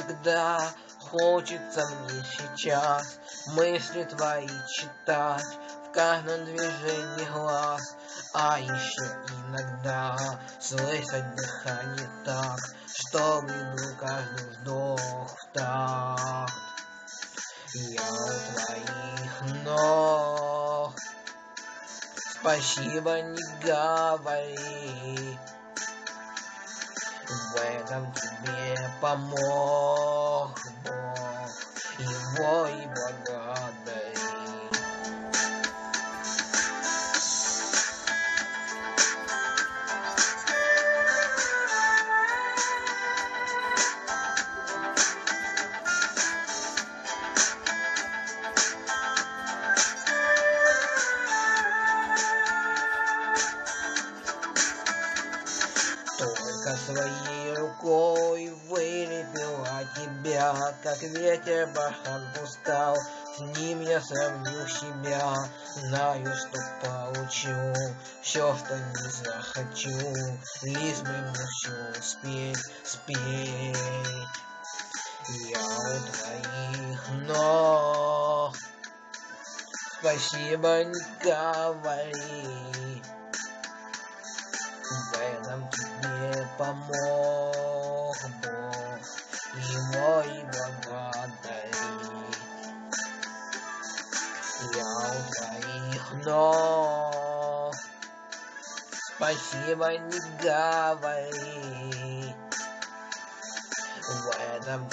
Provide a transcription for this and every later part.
иногда хочется мне сейчас мысли твои читать в каждом движении глаз, а еще иногда слышать дыхание так, что веду каждый вздох в такт. Я у твоих ног, спасибо не говори, в этом тебе помог Бог, его и благодари. Своей рукой вылепила тебя, как ветер бархан пускал. С ним я сравню себя, знаю, что получу все, что не захочу, лишь бы все успеть, спеть. Я у твоих ног, спасибо не говори. Помог Бог, его и благодари. Я у твоих ног, спасибо не говори. В этом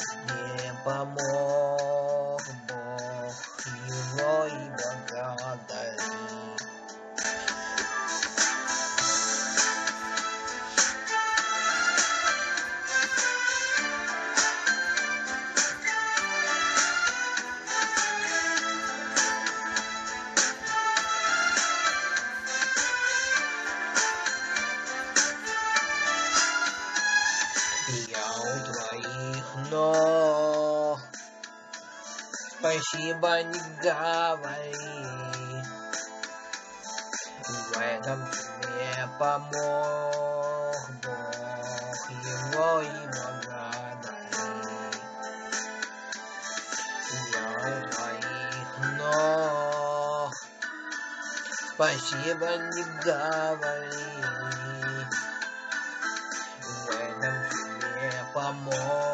Я у твоих ног, спасибо не говори. В этом тебе помог Бог, его и благодари. Я у твоих ног, спасибо не говори. amor.